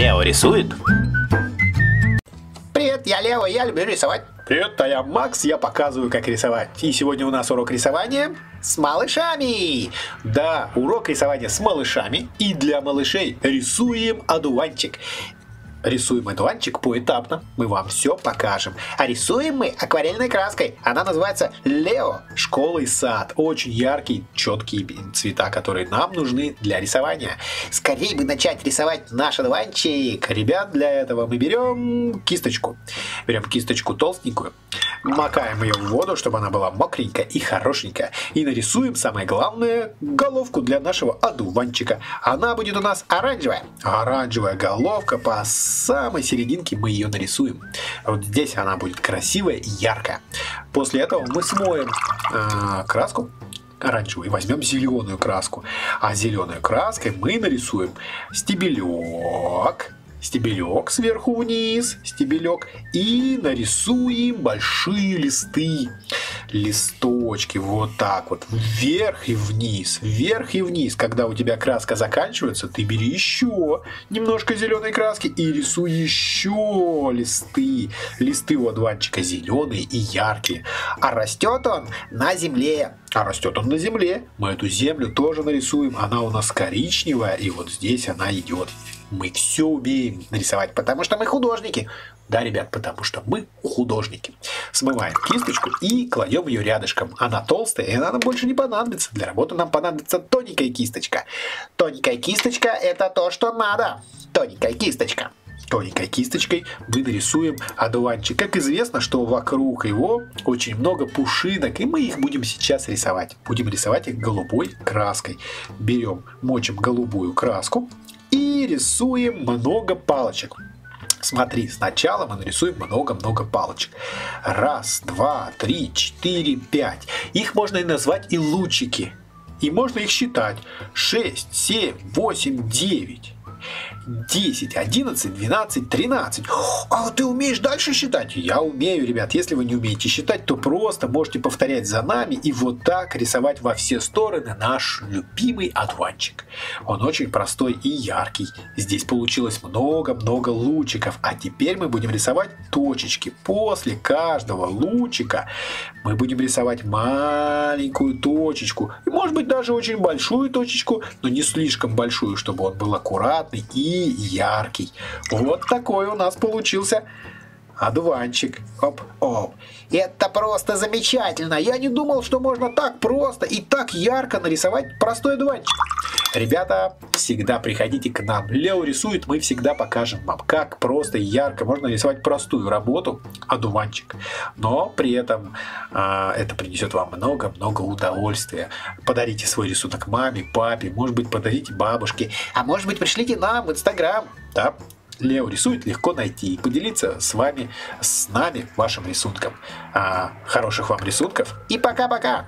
Лео рисует? Привет, я Лео, я люблю рисовать. Привет, а я Макс, я показываю, как рисовать. И сегодня у нас урок рисования с малышами. Да, урок рисования с малышами. И для малышей рисуем одуванчик. Рисуем одуванчик поэтапно, мы вам все покажем. А рисуем мы акварельной краской. Она называется Лео. Школа и сад. Очень яркие, четкие цвета, которые нам нужны для рисования. Скорее бы начать рисовать наш одуванчик. Ребят, для этого мы берем кисточку. Берем кисточку толстенькую, макаем ее в воду, чтобы она была мокренькая и хорошенькая. И нарисуем, самое главное, головку для нашего одуванчика. Она будет у нас оранжевая. Оранжевая головка по самой серединке мы ее нарисуем. Вот здесь она будет красивая и яркая. После этого мы смоем э, краску оранжевую и возьмем зеленую краску. А зеленой краской мы нарисуем стебелек, стебелек сверху вниз, стебелек, и нарисуем большие листы листочки вот так вот вверх и вниз, вверх и вниз. Когда у тебя краска заканчивается, ты бери еще немножко зеленой краски и рисуй еще листы. Листы у одуванчика зеленые и яркие. А растет он на земле. А растет он на земле. Мы эту землю тоже нарисуем. Она у нас коричневая, и вот здесь она идет. Мы все умеем нарисовать, потому что мы художники. Да, ребят, потому что мы художники. Смываем кисточку и кладем ее рядышком. Она толстая, и она нам больше не понадобится. Для работы нам понадобится тоненькая кисточка. Тоненькая кисточка – это то, что надо. Тоненькая кисточка тоненькой кисточкой мы нарисуем одуванчик. Как известно, что вокруг его очень много пушинок, и мы их будем сейчас рисовать. Будем рисовать их голубой краской. Берем, мочим голубую краску и рисуем много палочек. Смотри, сначала мы нарисуем много-много палочек. Раз, два, три, четыре, пять. Их можно и назвать и лучики. И можно их считать. Шесть, семь, восемь, девять. 10, 11, 12, 13. А ты умеешь дальше считать? Я умею, ребят. Если вы не умеете считать, то просто можете повторять за нами и вот так рисовать во все стороны наш любимый одуванчик. Он очень простой и яркий. Здесь получилось много-много лучиков. А теперь мы будем рисовать точечки. После каждого лучика мы будем рисовать маленькую точечку. И может быть даже очень большую точечку, но не слишком большую, чтобы он был аккуратный и яркий. Вот такой у нас получился одуванчик. Оп-оп. Это просто замечательно. Я не думал, что можно так просто и так ярко нарисовать простой одуванчик. Ребята, всегда приходите к нам. Лео рисует, мы всегда покажем вам, как просто и ярко можно рисовать простую работу, одуванчик. Но при этом э, это принесет вам много-много удовольствия. Подарите свой рисунок маме, папе, может быть, подарите бабушке. А может быть, пришлите нам в Инстаграм. Да, Лео рисует легко найти и поделиться с вами, с нами вашим рисунком. А, хороших вам рисунков и пока-пока!